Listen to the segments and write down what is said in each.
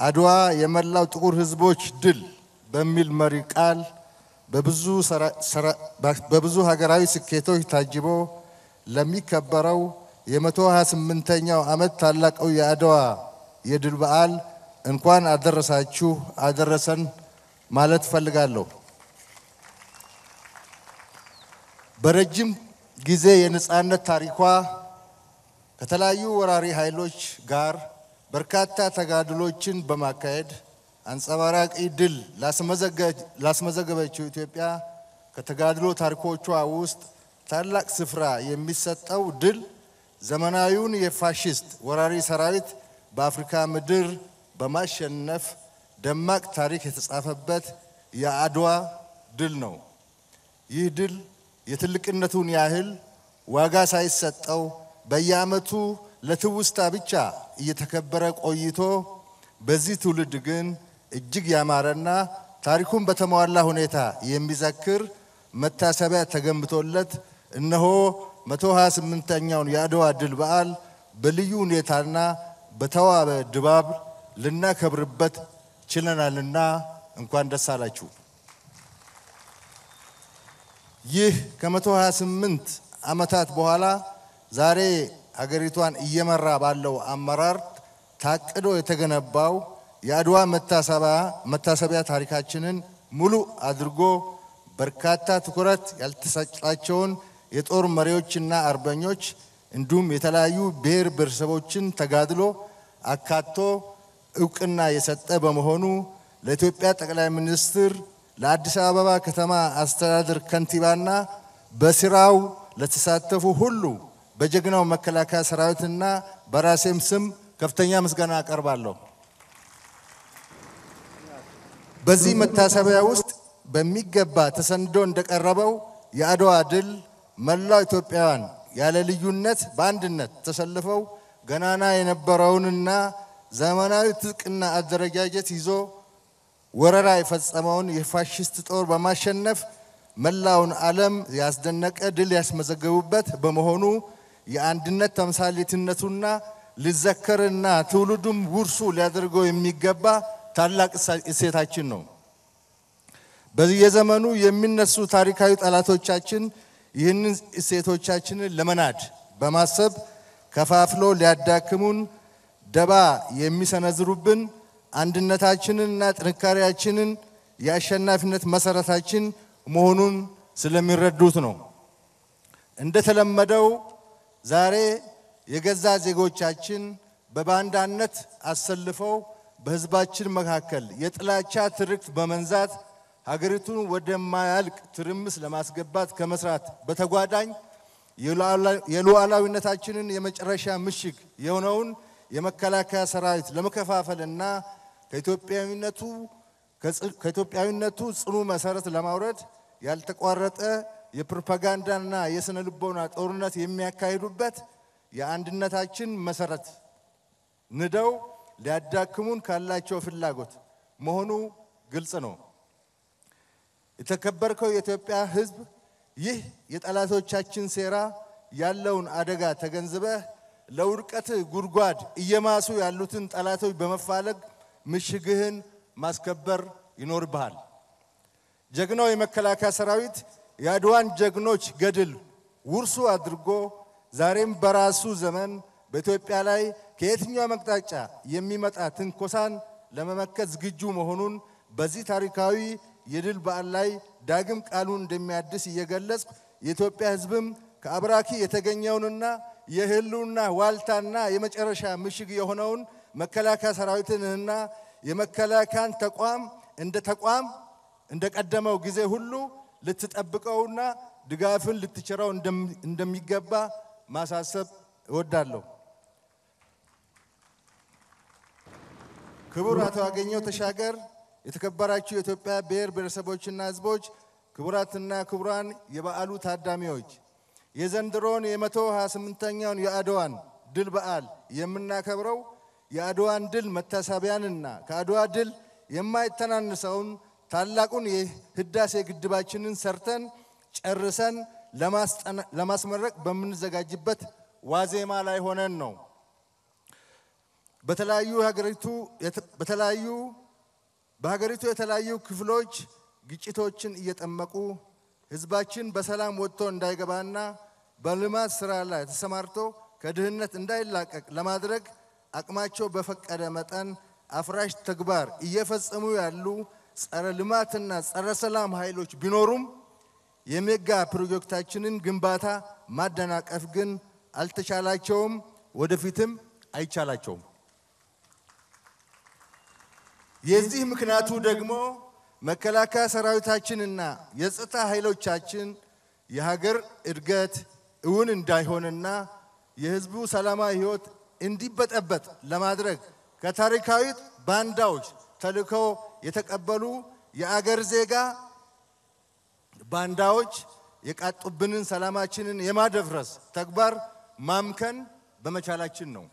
አድዋ የመላው ጥቁር ሕዝቦች ድል በሚል መሪ ቃል በብዙ ሀገራዊ ስኬቶች ታጅቦ ለሚከበረው የ128ኛው ዓመት ታላቁ የአድዋ የድል በዓል እንኳን አደረሳችሁ አደረሰን ማለት እፈልጋለሁ። በረጅም ጊዜ የነጻነት ታሪኳ ከተለያዩ ወራሪ ኃይሎች ጋር በርካታ ተጋድሎችን በማካሄድ አንጸባራቂ ድል ላስመዘገበችው ኢትዮጵያ ከተጋድሎ ታሪኮቿ ውስጥ ታላቅ ስፍራ የሚሰጠው ድል ዘመናዊውን የፋሽስት ወራሪ ሰራዊት በአፍሪካ ምድር በማሸነፍ ደማቅ ታሪክ የተጻፈበት የአድዋ ድል ነው። ይህ ድል የትልቅነቱን ያህል ዋጋ ሳይሰጠው በየዓመቱ ለትውስታ ብቻ እየተከበረ ቆይቶ በዚህ ትውልድ ግን እጅግ ያማረና ታሪኩን በተሟላ ሁኔታ የሚዘክር መታሰቢያ ተገንብቶለት እነሆ 128ኛውን የአድዋ ድል በዓል በልዩ ሁኔታና በተዋበ ድባብ ልናከብርበት ችለናልና እንኳን ደስ አላችሁ። ይህ ከ128 ዓመታት በኋላ ዛሬ ሀገሪቷን እየመራ ባለው አመራር ታቅዶ የተገነባው የአድዋ መታሰቢያ ታሪካችንን ሙሉ አድርጎ በርካታ ትኩረት ያልተሰጣቸውን የጦር መሪዎችና አርበኞች እንዲሁም የተለያዩ ብሔር ብሔረሰቦችን ተጋድሎ አካቶ እውቅና የሰጠ በመሆኑ ለኢትዮጵያ ጠቅላይ ሚኒስትር፣ ለአዲስ አበባ ከተማ አስተዳደር ከንቲባና በስራው ለተሳተፉ ሁሉ በጀግናው መከላከያ ሰራዊትና በራሴም ስም ከፍተኛ ምስጋና አቀርባለሁ። በዚህ መታሰቢያ ውስጥ በሚገባ ተሰንዶ እንደቀረበው የአድዋ ድል መላው ኢትዮጵያውያን ያለ ልዩነት በአንድነት ተሰልፈው ገናና የነበረውንና ዘመናዊ ትጥቅና አደረጃጀት ይዞ ወረራ የፈጸመውን የፋሽስት ጦር በማሸነፍ መላውን ዓለም ያስደነቀ ድል ያስመዘገቡበት በመሆኑ የአንድነት ተምሳሌትነቱና ሊዘከርና ትውልዱም ውርሱ ሊያደርገው የሚገባ ታላቅ እሴታችን ነው። በየዘመኑ የሚነሱ ታሪካዊ ጠላቶቻችን ይህንን እሴቶቻችንን ለመናድ በማሰብ ከፋፍሎ ሊያዳክሙን ደባ የሚሰነዝሩብን አንድነታችንንና ጥንካሬያችንን የአሸናፊነት መሰረታችን መሆኑን ስለሚረዱት ነው። እንደተለመደው ዛሬ የገዛ ዜጎቻችን በባንዳነት አሰልፈው በሕዝባችን መካከል የጥላቻ ትርክት በመንዛት ሀገሪቱን ወደማያልቅ ትርምስ ለማስገባት ከመስራት በተጓዳኝ የሉዓላዊነታችንን የመጨረሻ ምሽግ የሆነውን የመከላከያ ሰራዊት ለመከፋፈልና ከኢትዮጵያዊነቱ ጽኑ መሰረት ለማውረድ ያልተቋረጠ የፕሮፓጋንዳና የስነ ልቦና ጦርነት የሚያካሂዱበት የአንድነታችን መሰረት ንደው ሊያዳክሙን ካላቸው ፍላጎት መሆኑ ግልጽ ነው። የተከበርከው የኢትዮጵያ ሕዝብ ይህ የጠላቶቻችን ሴራ ያለውን አደጋ ተገንዝበህ ለውድቀት ጉድጓድ እየማሱ ያሉትን ጠላቶች በመፋለግ ምሽግህን ማስከበር ይኖርብሃል። ጀግናው የመከላከያ ሰራዊት የአድዋን ጀግኖች ገድል ውርሱ አድርጎ ዛሬም በራሱ ዘመን በኢትዮጵያ ላይ ከየትኛው አቅጣጫ የሚመጣ ትንኮሳን ለመመከት ዝግጁ መሆኑን በዚህ ታሪካዊ የድል በዓል ላይ ዳግም ቃሉን እንደሚያድስ እየገለጽ የኢትዮጵያ ሕዝብም ከአብራኪ የተገኘውንና የህልውና ዋልታና የመጨረሻ ምሽግ የሆነውን መከላከያ ሰራዊትንና የመከላከያን ተቋም እንደ ተቋም እንደ ቀደመው ጊዜ ሁሉ ልትጠብቀውና ድጋፍን ልትችረው እንደሚገባ ማሳሰብ እወዳለሁ። ክቡር አቶ አገኘው ተሻገር፣ የተከበራችሁ የኢትዮጵያ ብሔር ብሔረሰቦችና ህዝቦች፣ ክቡራትና ክቡራን የበዓሉ ታዳሚዎች የዘንድሮን የመቶ ሃያ ስምንተኛውን የአድዋን ድል በዓል የምናከብረው የአድዋን ድል መታሰቢያንና ከአድዋ ድል የማይተናንሰውን ታላቁን የህዳሴ ግድባችንን ሰርተን ጨርሰን ለማስመረቅ በምንዘጋጅበት ዋዜማ ላይ ሆነን ነው። በተለያዩ ሀገሪቱ በተለያዩ በሀገሪቱ የተለያዩ ክፍሎች ግጭቶችን እየጠመቁ ህዝባችን በሰላም ወጥቶ እንዳይገባና በልማት ስራ ላይ ተሰማርቶ ከድህነት እንዳይላቀቅ ለማድረግ አቅማቸው በፈቀደ መጠን አፍራሽ ተግባር እየፈጸሙ ያሉ ጸረ ልማትና ጸረ ሰላም ኃይሎች ቢኖሩም የሜጋ ፕሮጀክታችንን ግንባታ ማደናቀፍ ግን አልተቻላቸውም፣ ወደፊትም አይቻላቸውም። የዚህ ምክንያቱ ደግሞ መከላከያ ሰራዊታችንና የጸጥታ ኃይሎቻችን የሀገር እድገት እውን እንዳይሆንና የህዝቡ ሰላማዊ ህይወት እንዲበጠበጥ ለማድረግ ከታሪካዊ ባንዳዎች ተልዕኮ የተቀበሉ የአገር ዜጋ ባንዳዎች የቃጡብንን ሰላማችንን የማደፍረስ ተግባር ማምከን በመቻላችን ነው።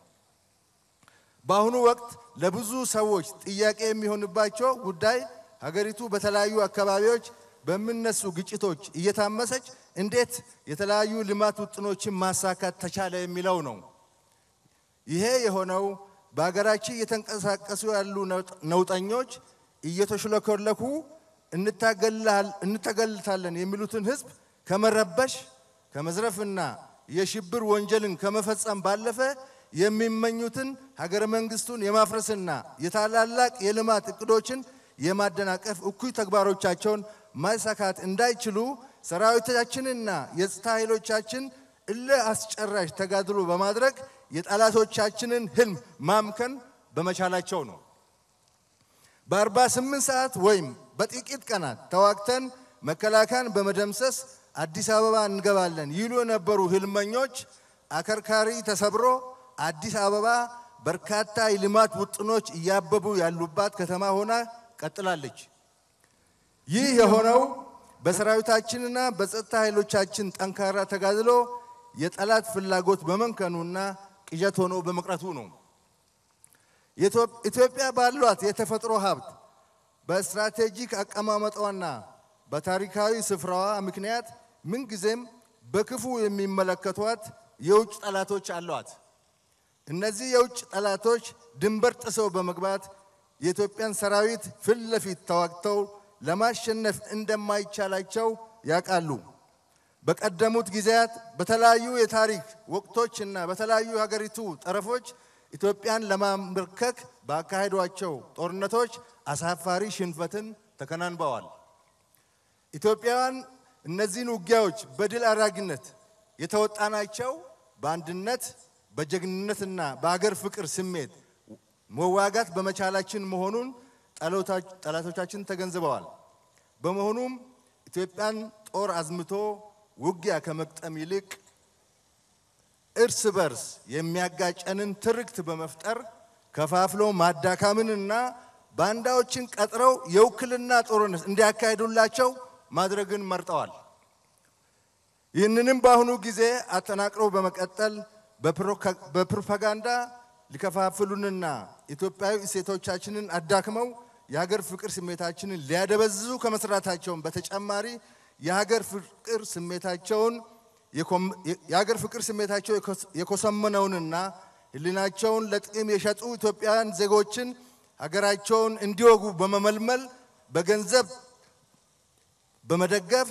በአሁኑ ወቅት ለብዙ ሰዎች ጥያቄ የሚሆንባቸው ጉዳይ ሀገሪቱ በተለያዩ አካባቢዎች በሚነሱ ግጭቶች እየታመሰች እንዴት የተለያዩ ልማት ውጥኖችን ማሳካት ተቻለ የሚለው ነው። ይሄ የሆነው በሀገራችን እየተንቀሳቀሱ ያሉ ነውጠኞች እየተሽለኮለኩ እንታገልታለን የሚሉትን ህዝብ ከመረበሽ ከመዝረፍና የሽብር ወንጀልን ከመፈጸም ባለፈ የሚመኙትን ሀገረ መንግስቱን የማፍረስና የታላላቅ የልማት እቅዶችን የማደናቀፍ እኩይ ተግባሮቻቸውን ማሳካት እንዳይችሉ ሰራዊታችንና የጸጥታ ኃይሎቻችን እልህ አስጨራሽ ተጋድሎ በማድረግ የጠላቶቻችንን ህልም ማምከን በመቻላቸው ነው። በ48 ሰዓት ወይም በጥቂት ቀናት ተዋግተን መከላከያን በመደምሰስ አዲስ አበባ እንገባለን ይሉ የነበሩ ህልመኞች አከርካሪ ተሰብሮ አዲስ አበባ በርካታ የልማት ውጥኖች እያበቡ ያሉባት ከተማ ሆና ቀጥላለች። ይህ የሆነው በሰራዊታችንና በጸጥታ ኃይሎቻችን ጠንካራ ተጋድሎ የጠላት ፍላጎት በመንከኑና ቅዠት ሆኖ በመቅረቱ ነው። ኢትዮጵያ ባሏት የተፈጥሮ ሀብት በስትራቴጂክ አቀማመጧና በታሪካዊ ስፍራዋ ምክንያት ምንጊዜም በክፉ የሚመለከቷት የውጭ ጠላቶች አሏት። እነዚህ የውጭ ጠላቶች ድንበር ጥሰው በመግባት የኢትዮጵያን ሰራዊት ፊት ለፊት ተዋግተው ለማሸነፍ እንደማይቻላቸው ያውቃሉ። በቀደሙት ጊዜያት በተለያዩ የታሪክ ወቅቶችና በተለያዩ ሀገሪቱ ጠረፎች ኢትዮጵያን ለማንበርከክ ባካሄዷቸው ጦርነቶች አሳፋሪ ሽንፈትን ተከናንበዋል። ኢትዮጵያውያን እነዚህን ውጊያዎች በድል አድራጊነት የተወጣናቸው በአንድነት በጀግንነትና በሀገር ፍቅር ስሜት መዋጋት በመቻላችን መሆኑን ጠላቶቻችን ተገንዝበዋል። በመሆኑም ኢትዮጵያን ጦር አዝምቶ ውጊያ ከመቅጠም ይልቅ እርስ በርስ የሚያጋጨንን ትርክት በመፍጠር ከፋፍሎ ማዳካምንና ባንዳዎችን ቀጥረው የውክልና ጦርነት እንዲያካሂዱላቸው ማድረግን መርጠዋል። ይህንንም በአሁኑ ጊዜ አጠናቅረው በመቀጠል በፕሮፓጋንዳ ሊከፋፍሉንና ኢትዮጵያዊ እሴቶቻችንን አዳክመው የሀገር ፍቅር ስሜታችንን ሊያደበዝዙ ከመስራታቸውን በተጨማሪ የሀገር ፍቅር ስሜታቸውን የሀገር ፍቅር ስሜታቸው የኮሰመነውንና ሕሊናቸውን ለጥቅም የሸጡ ኢትዮጵያውያን ዜጎችን ሀገራቸውን እንዲወጉ በመመልመል በገንዘብ በመደገፍ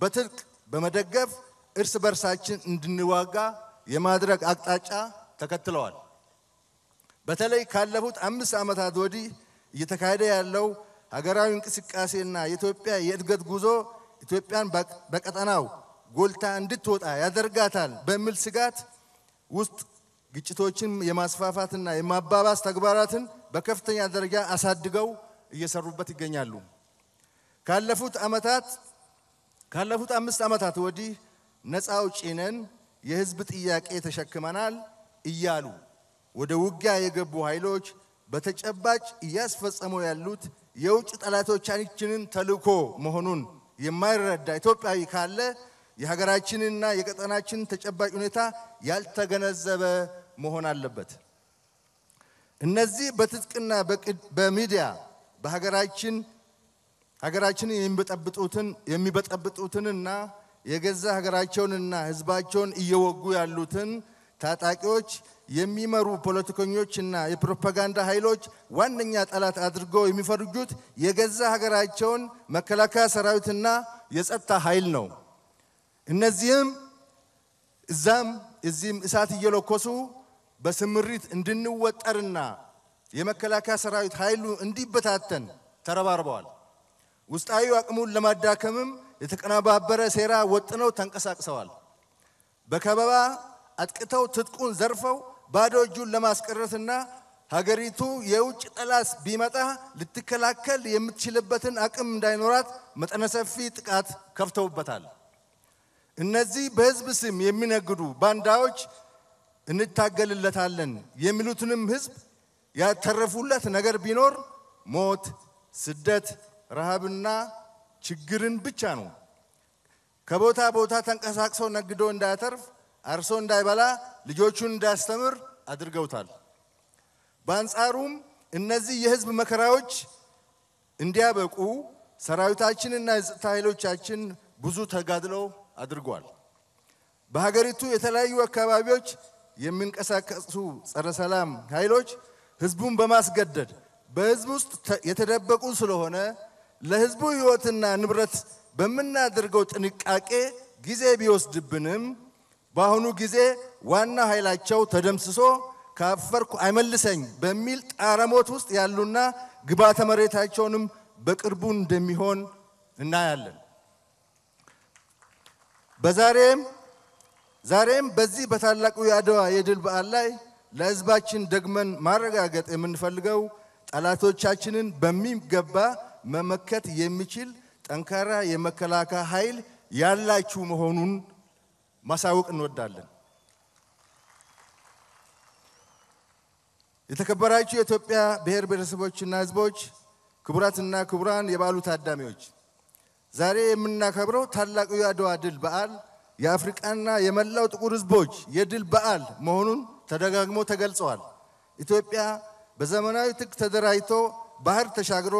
በትጥቅ በመደገፍ እርስ በርሳችን እንድንዋጋ የማድረግ አቅጣጫ ተከትለዋል። በተለይ ካለፉት አምስት ዓመታት ወዲህ እየተካሄደ ያለው ሀገራዊ እንቅስቃሴና የኢትዮጵያ የእድገት ጉዞ ኢትዮጵያን በቀጠናው ጎልታ እንድትወጣ ያደርጋታል በሚል ስጋት ውስጥ ግጭቶችን የማስፋፋትና የማባባስ ተግባራትን በከፍተኛ ደረጃ አሳድገው እየሰሩበት ይገኛሉ። ካለፉት ዓመታት ካለፉት አምስት ዓመታት ወዲህ ነፃ አውጪ ነን፣ የህዝብ ጥያቄ ተሸክመናል እያሉ ወደ ውጊያ የገቡ ኃይሎች በተጨባጭ እያስፈጸሙ ያሉት የውጭ ጠላቶቻችንን ተልዕኮ መሆኑን የማይረዳ ኢትዮጵያዊ ካለ የሀገራችንና የቀጠናችንን ተጨባጭ ሁኔታ ያልተገነዘበ መሆን አለበት። እነዚህ በትጥቅና በሚዲያ በሀገራችን ሀገራችንን የሚበጠብጡትን የሚበጠብጡትንና የገዛ ሀገራቸውንና ህዝባቸውን እየወጉ ያሉትን ታጣቂዎች የሚመሩ ፖለቲከኞችና የፕሮፓጋንዳ ኃይሎች ዋነኛ ጠላት አድርገው የሚፈርጁት የገዛ ሀገራቸውን መከላከያ ሰራዊትና የጸጥታ ኃይል ነው። እነዚህም እዛም እዚህም እሳት እየለኮሱ በስምሪት እንድንወጠርና የመከላከያ ሰራዊት ኃይሉ እንዲበታተን ተረባርበዋል። ውስጣዊ አቅሙን ለማዳከምም የተቀነባበረ ሴራ ወጥነው ተንቀሳቅሰዋል። በከበባ አጥቅተው ትጥቁን ዘርፈው ባዶ እጁን ለማስቀረትና ሀገሪቱ የውጭ ጠላት ቢመጣ ልትከላከል የምትችልበትን አቅም እንዳይኖራት መጠነ ሰፊ ጥቃት ከፍተውበታል። እነዚህ በሕዝብ ስም የሚነግዱ ባንዳዎች እንታገልለታለን የሚሉትንም ሕዝብ ያተረፉለት ነገር ቢኖር ሞት፣ ስደት፣ ረሃብና ችግርን ብቻ ነው። ከቦታ ቦታ ተንቀሳቅሶ ነግዶ እንዳያተርፍ አርሶ እንዳይበላ ልጆቹን እንዳያስተምር አድርገውታል። በአንጻሩም እነዚህ የህዝብ መከራዎች እንዲያበቁ ሰራዊታችንና የጸጥታ ኃይሎቻችን ብዙ ተጋድለው አድርጓል። በሀገሪቱ የተለያዩ አካባቢዎች የሚንቀሳቀሱ ጸረ ሰላም ኃይሎች ህዝቡን በማስገደድ በህዝብ ውስጥ የተደበቁ ስለሆነ ለህዝቡ ህይወትና ንብረት በምናደርገው ጥንቃቄ ጊዜ ቢወስድብንም በአሁኑ ጊዜ ዋና ኃይላቸው ተደምስሶ ካፈርኩ አይመልሰኝ በሚል ጣረሞት ውስጥ ያሉና ግብዓተ መሬታቸውንም በቅርቡ እንደሚሆን እናያለን። በዛሬም ዛሬም በዚህ በታላቁ የአድዋ የድል በዓል ላይ ለህዝባችን ደግመን ማረጋገጥ የምንፈልገው ጠላቶቻችንን በሚገባ መመከት የሚችል ጠንካራ የመከላከያ ኃይል ያላችሁ መሆኑን ማሳወቅ እንወዳለን። የተከበራችሁ የኢትዮጵያ ብሔር ብሔረሰቦችና ህዝቦች፣ ክቡራትና ክቡራን የበዓሉ ታዳሚዎች፣ ዛሬ የምናከብረው ታላቁ የአድዋ ድል በዓል የአፍሪቃና የመላው ጥቁር ህዝቦች የድል በዓል መሆኑን ተደጋግሞ ተገልጸዋል። ኢትዮጵያ በዘመናዊ ትጥቅ ተደራጅቶ ባህር ተሻግሮ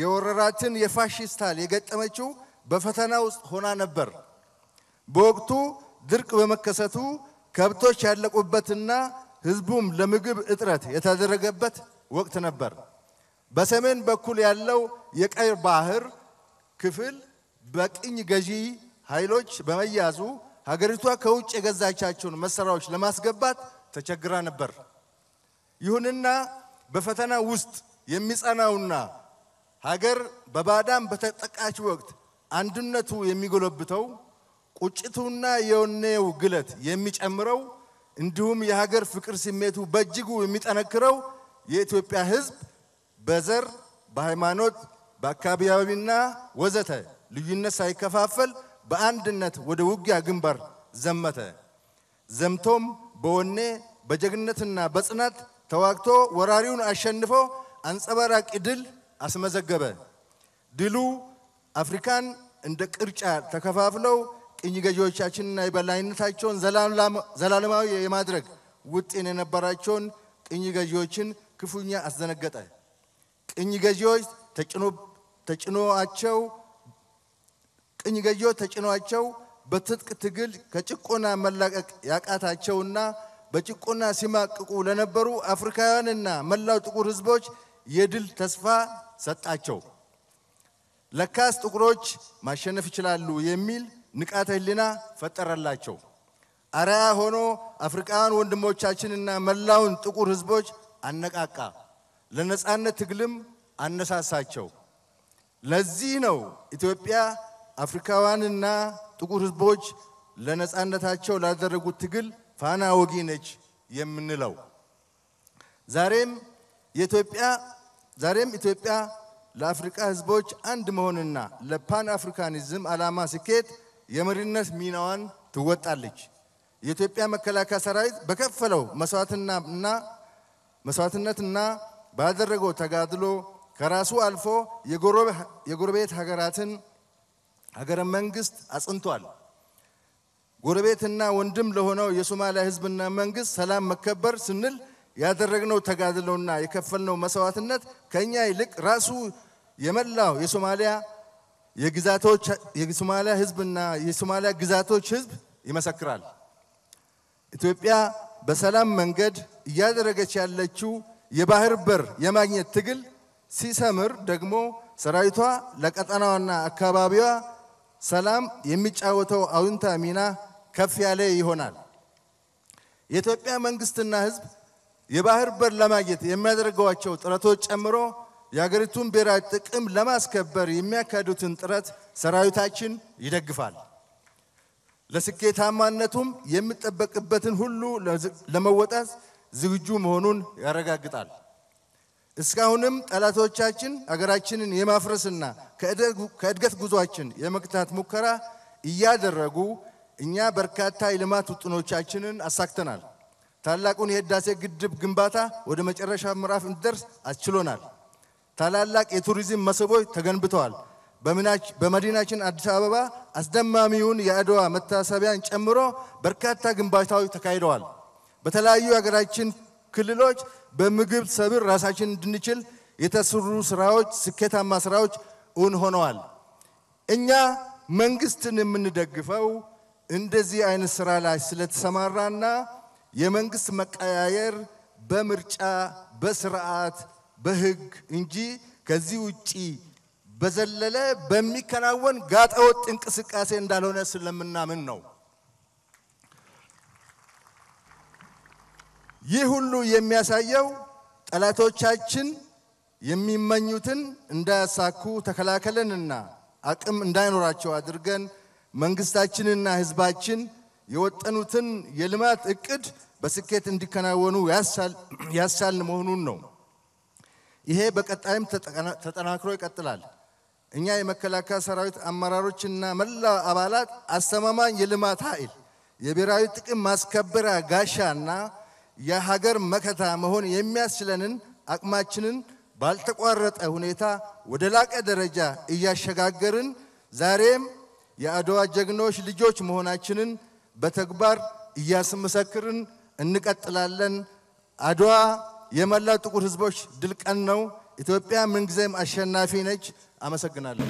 የወረራትን የፋሽስት ኃይል የገጠመችው በፈተና ውስጥ ሆና ነበር። በወቅቱ ድርቅ በመከሰቱ ከብቶች ያለቁበትና ህዝቡም ለምግብ እጥረት የተደረገበት ወቅት ነበር። በሰሜን በኩል ያለው የቀይ ባህር ክፍል በቅኝ ገዢ ኃይሎች በመያዙ ሀገሪቷ ከውጭ የገዛቻቸውን መሳሪያዎች ለማስገባት ተቸግራ ነበር። ይሁንና በፈተና ውስጥ የሚጸናውና ሀገር በባዳም በተጠቃች ወቅት አንድነቱ የሚጎለብተው ቁጭቱና የወኔው ግለት የሚጨምረው እንዲሁም የሀገር ፍቅር ስሜቱ በእጅጉ የሚጠነክረው የኢትዮጵያ ሕዝብ በዘር፣ በሃይማኖት፣ በአካባቢያዊና ወዘተ ልዩነት ሳይከፋፈል በአንድነት ወደ ውጊያ ግንባር ዘመተ። ዘምቶም በወኔ በጀግነትና በጽናት ተዋግቶ ወራሪውን አሸንፎ አንጸባራቂ ድል አስመዘገበ። ድሉ አፍሪካን እንደ ቅርጫ ተከፋፍለው ቅኝ ገዢዎቻችንና የበላይነታቸውን ዘላለማዊ የማድረግ ውጤን የነበራቸውን ቅኝ ገዢዎችን ክፉኛ አስደነገጠ። ቅኝ ገዢዎች ተጭኖአቸው ቅኝ ገዢዎች ተጭኗቸው በትጥቅ ትግል ከጭቆና መላቀቅ ያቃታቸውና በጭቆና ሲማቅቁ ለነበሩ አፍሪካውያንና መላው ጥቁር ሕዝቦች የድል ተስፋ ሰጣቸው። ለካስ ጥቁሮች ማሸነፍ ይችላሉ የሚል ንቃተ ህሊና ፈጠረላቸው። አርአያ ሆኖ አፍሪካውያን ወንድሞቻችንና መላውን ጥቁር ሕዝቦች አነቃቃ፣ ለነጻነት ትግልም አነሳሳቸው። ለዚህ ነው ኢትዮጵያ አፍሪካውያንና ጥቁር ሕዝቦች ለነጻነታቸው ላደረጉት ትግል ፋና ወጊ ነች የምንለው። ዛሬም የኢትዮጵያ ዛሬም ኢትዮጵያ ለአፍሪካ ሕዝቦች አንድ መሆንና ለፓን አፍሪካኒዝም ዓላማ ስኬት የመሪነት ሚናዋን ትወጣለች። የኢትዮጵያ መከላከያ ሰራዊት በከፈለው መስዋዕትነትና ባደረገው ተጋድሎ ከራሱ አልፎ የጎረቤት ሀገራትን ሀገረ መንግስት አጽንቷል። ጎረቤትና ወንድም ለሆነው የሶማሊያ ህዝብና መንግስት ሰላም መከበር ስንል ያደረግነው ተጋድሎና የከፈልነው መስዋዕትነት ከኛ ይልቅ ራሱ የመላው የሶማሊያ የግዛቶች የሶማሊያ ህዝብና የሶማሊያ ግዛቶች ህዝብ ይመሰክራል። ኢትዮጵያ በሰላም መንገድ እያደረገች ያለችው የባህር በር የማግኘት ትግል ሲሰምር ደግሞ ሰራዊቷ ለቀጠናዋና አካባቢዋ ሰላም የሚጫወተው አዎንታ ሚና ከፍ ያለ ይሆናል። የኢትዮጵያ መንግስትና ሕዝብ የባህር በር ለማግኘት የሚያደርገዋቸው ጥረቶች ጨምሮ የሀገሪቱን ብሔራዊ ጥቅም ለማስከበር የሚያካሂዱትን ጥረት ሰራዊታችን ይደግፋል። ለስኬታማነቱም የሚጠበቅበትን ሁሉ ለመወጣት ዝግጁ መሆኑን ያረጋግጣል። እስካሁንም ጠላቶቻችን አገራችንን የማፍረስና ከእድገት ጉዟችን የመግታት ሙከራ እያደረጉ እኛ በርካታ የልማት ውጥኖቻችንን አሳክተናል። ታላቁን የህዳሴ ግድብ ግንባታ ወደ መጨረሻ ምዕራፍ እንዲደርስ አስችሎናል። ታላላቅ የቱሪዝም መስህቦች ተገንብተዋል። በመዲናችን አዲስ አበባ አስደማሚውን የአድዋ መታሰቢያን ጨምሮ በርካታ ግንባታዎች ተካሂደዋል። በተለያዩ የሀገራችን ክልሎች በምግብ ሰብል ራሳችን እንድንችል የተሰሩ ስራዎች፣ ስኬታማ ስራዎች እውን ሆነዋል። እኛ መንግስትን የምንደግፈው እንደዚህ አይነት ስራ ላይ ስለተሰማራና የመንግስት መቀያየር በምርጫ በስርዓት በህግ እንጂ ከዚህ ውጪ በዘለለ በሚከናወን ጋጠወጥ እንቅስቃሴ እንዳልሆነ ስለምናምን ነው። ይህ ሁሉ የሚያሳየው ጠላቶቻችን የሚመኙትን እንዳያሳኩ ተከላከለንና አቅም እንዳይኖራቸው አድርገን መንግስታችንና ህዝባችን የወጠኑትን የልማት እቅድ በስኬት እንዲከናወኑ ያሳልን መሆኑን ነው። ይሄ በቀጣይም ተጠናክሮ ይቀጥላል። እኛ የመከላከያ ሰራዊት አመራሮችና መላ አባላት አስተማማኝ የልማት ኃይል፣ የብሔራዊ ጥቅም ማስከበሪያ ጋሻና የሀገር መከታ መሆን የሚያስችለንን አቅማችንን ባልተቋረጠ ሁኔታ ወደ ላቀ ደረጃ እያሸጋገርን ዛሬም የአድዋ ጀግኖች ልጆች መሆናችንን በተግባር እያስመሰክርን እንቀጥላለን። አድዋ የመላው ጥቁር ህዝቦች ድል ቀን ነው። ኢትዮጵያ ምንጊዜም አሸናፊ ነች። አመሰግናለሁ።